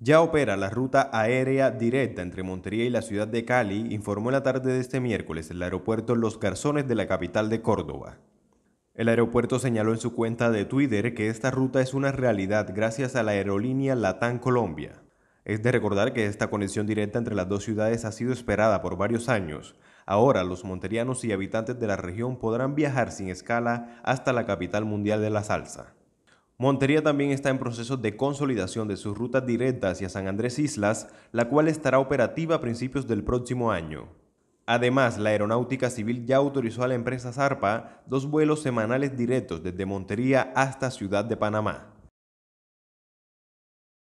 Ya opera la ruta aérea directa entre Montería y la ciudad de Cali, informó en la tarde de este miércoles el aeropuerto Los Garzones de la capital de Córdoba. El aeropuerto señaló en su cuenta de Twitter que esta ruta es una realidad gracias a la aerolínea Latam Colombia. Es de recordar que esta conexión directa entre las dos ciudades ha sido esperada por varios años. Ahora los monterianos y habitantes de la región podrán viajar sin escala hasta la capital mundial de la salsa. Montería también está en proceso de consolidación de sus rutas directas hacia San Andrés Islas, la cual estará operativa a principios del próximo año. Además, la Aeronáutica Civil ya autorizó a la empresa Zarpa dos vuelos semanales directos desde Montería hasta Ciudad de Panamá.